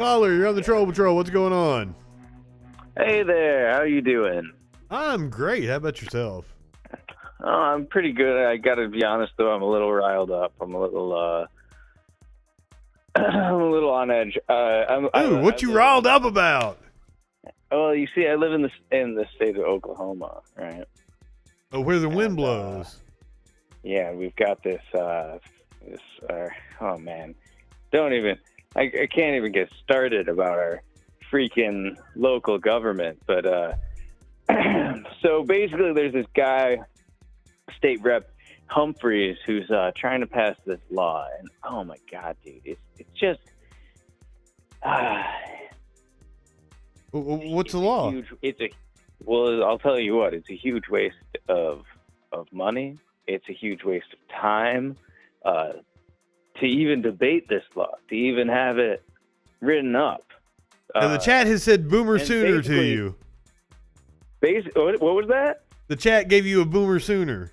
Caller, you're on the Troll Patrol. What's going on? Hey there, how you doing? I'm great. How about yourself? Oh, I'm pretty good. I got to be honest though, I'm a little riled up. I'm a little uh I'm a little on edge. Uh I'm Ooh, I, what I you riled up about? Well, you see, I live in the in the state of Oklahoma, right? Oh, where the wind And, uh, blows. Yeah, we've got this uh this uh oh man. Don't even I, I can't even get started about our freaking local government, but uh so basically there's this guy state rep Humphreys who's uh trying to pass this law and oh my god, dude, it's it's just uh, What's the law? huge- it's a well, I'll tell you what. It's a huge waste of of money. It's a huge waste of time uh, to even debate this law, to even have it written up. Now, the Uh, chat has said boomer sooner to you. basi- what, what was that? The chat gave you a boomer sooner.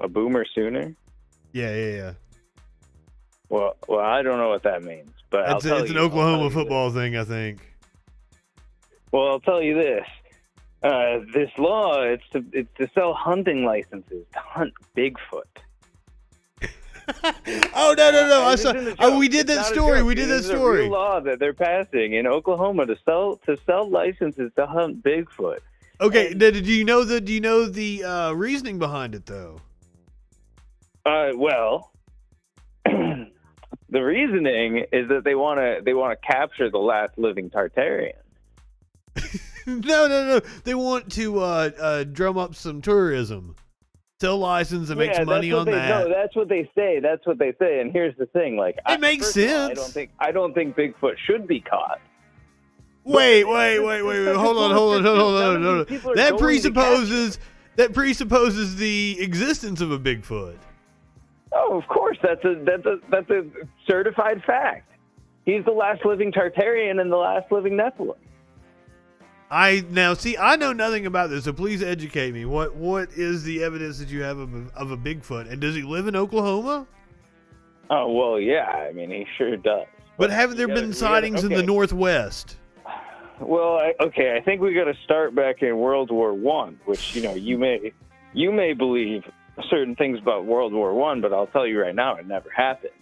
A boomer sooner? Yeah, yeah, yeah. Well, well, I don't know what that means, but I'll It's, tell it's an you- I'll tell Oklahoma football thing, I think. Well, I'll tell you this. Uh, this law, it's to it's to sell hunting licenses to hunt Bigfoot. oh no, no, no! I saw. Oh, we did that story. We did that story. real law that they're passing in Oklahoma to sell to sell licenses to hunt Bigfoot. Okay, And- do you know the do you know the uh, reasoning behind it though? Uh, well, the reasoning is that they want to they want to capture the last living Tartarian. no, no, no. They want to uh, uh, drum up some tourism, sell license, and yeah, some money on they, that. No, that's what they say. That's what they say. And here's the thing: like, I, makes of all, I sense. don't think I don't think Bigfoot should be caught. Wait, wait, wait, wait, wait. Hold on, hold on, hold on, hold on, hold on. That presupposes that presupposes the existence of a Bigfoot. Oh, of course. That's a that's a that's a certified fact. He's the last living Tartarian and the last living Nephilim. I now see. I know nothing about this, so please educate me. What what is the evidence that you have of a, of a Bigfoot, and does he live in Oklahoma? Oh well, yeah. I mean, he sure does. But haven't there gotta- been we gotta- sightings in the. Northwest? Well, I, okay. I think we got to start back in World War One, which you know you may you may believe certain things about World War One, but I'll tell you right now, it never happened.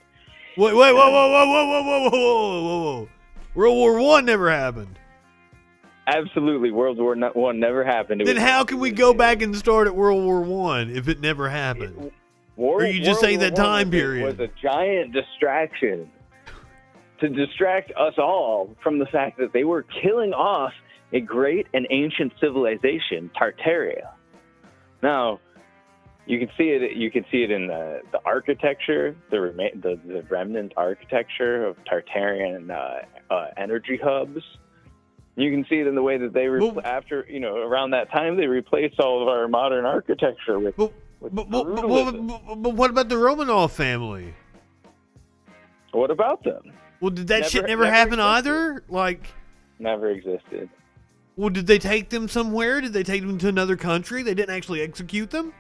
Wait, wait, whoa, whoa, whoa, whoa, whoa, whoa, whoa, whoa, whoa, whoa! World War One never happened. Absolutely, World War One never happened. It Then was- how can we go back and start at World War One if it never happened? War, Or you just World saying that time period? was a giant distraction to distract us all from the fact that they were killing off a great and ancient civilization, Tartaria. Now, you can see it. You can see it in the, the architecture, the, rema- the the remnant architecture of Tartarian uh, uh, energy hubs. You can see it in the way that they re- Well- after you know around that time they replaced all of our modern architecture with But, with but, but, but, but, but what about the Romanov family? What about them? Well, did that Never- shit never, never happen existed. either? Like, Never existed. well, did they take them somewhere? Did they take them to another country? They didn't actually execute them.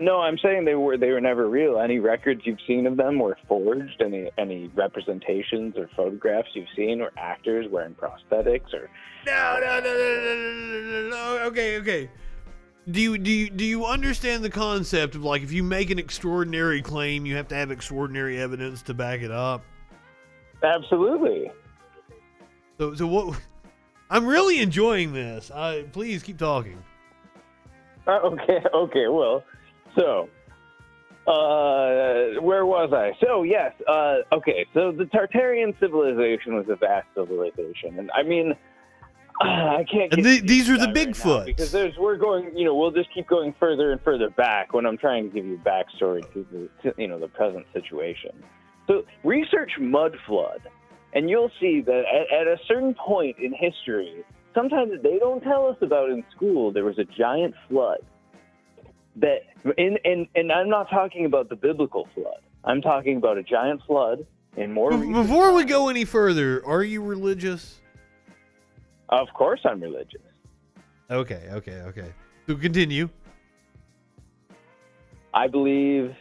No, I'm saying they were they were never real. Any records you've seen of them were forged. Any any representations or photographs you've seen were actors wearing prosthetics or. No, no, no, no, no, no, no. Okay, okay. Do you do you do you understand the concept of like if you make an extraordinary claim, you have to have extraordinary evidence to back it up? Absolutely. So so what? I'm really enjoying this. I, please keep talking. Uh, okay, okay. Well, so uh, where was I? So yes, uh, okay. So the Tartarian civilization was a vast civilization, and I mean. I can't. And the- these are the right now because there's we're going. You know, we'll just keep going further and further back when I'm trying to give you backstory to the to, you know the present situation. So research mud flood, and you'll see that at, at a certain point in history, sometimes they don't tell us about in school. There was a giant flood that, and and and I'm not talking about the biblical flood. I'm talking about a giant flood in more. Be- Before we go any further, are you religious? of course I'm religious. Okay, okay, okay. So continue. I believe,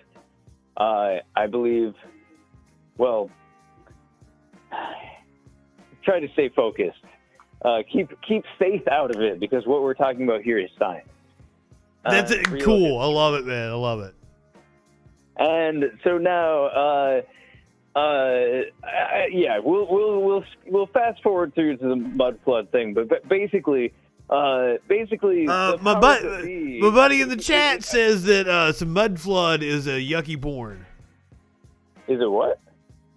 uh, I believe, well, try to stay focused. Uh, keep keep faith out of it because what we're talking about here is science. That's Uh, it. cool. I love it, man. I love it. And so now, uh, uh, yeah, we'll we'll we'll we'll fast forward through to the mud flood thing, but, basically, uh, basically, Uh, my, bu- my buddy in the chat says that uh, some mud flood is a yucky porn. is it what?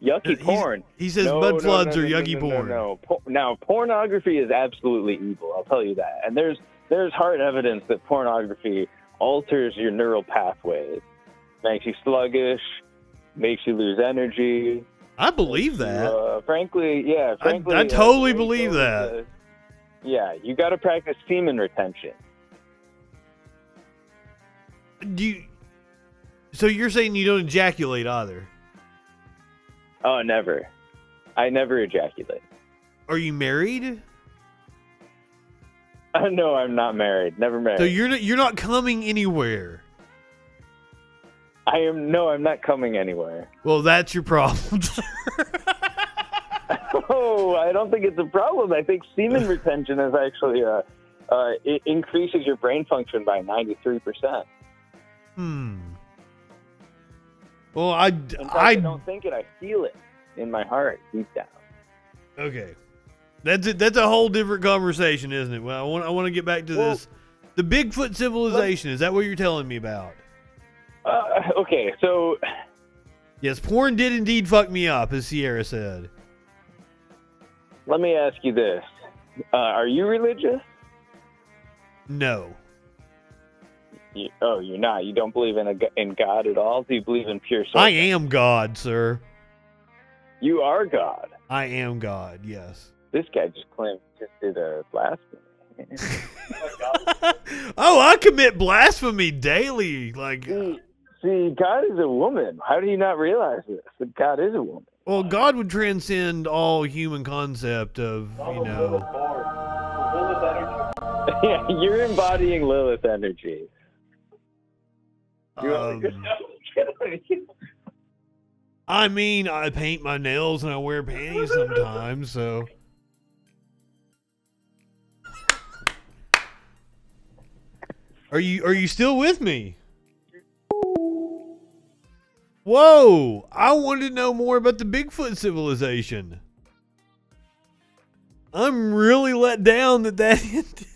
Yucky He's- porn. He says No, mud floods no, are no, yucky no, no, porn. No, no. Now, pornography is absolutely evil. I'll tell you that. And there's there's hard evidence that pornography alters your neural pathways, makes you sluggish, makes you lose energy. I believe that. Uh, frankly, yeah. I- Frankly, I uh, totally it believe that. uh, yeah, you got to practice semen retention. Do you, so you're saying you don't ejaculate either? Oh, never. I never ejaculate. Are you married? No, I'm not married. Never married. So you're not you're not coming anywhere. I am no, I'm not coming anywhere. Well, that's your problem. Oh, I don't think it's a problem. I think semen retention is actually uh, uh, it increases your brain function by 93 percent. hmm. Well, I I I don't think it. I feel it in my heart, deep down. Okay, that's it. That's a whole different conversation, isn't it? Well, I want I want to get back to Well- this. The Bigfoot civilization is that what you're telling me about? Uh, okay, so Yes, porn did indeed fuck me up, as Sierra said. let me ask you this: uh, Are you religious? No, You, oh, you're not. You don't believe in a g- in God at all. Do you believe in pure soul? I am God, sir. You are God. I am God. Yes. This guy just claimed just did a blasphemy. oh, I commit blasphemy daily. Like, see, see, God is a woman. How do you not realize this? That God is a woman. well, God would transcend all human concept of you know. yeah, you're embodying Lilith energy. Um, I mean, I paint my nails and I wear panties sometimes, so. Are you are you still with me? Whoa! I wanted to know more about the Bigfoot civilization. I'm really let down that that ended.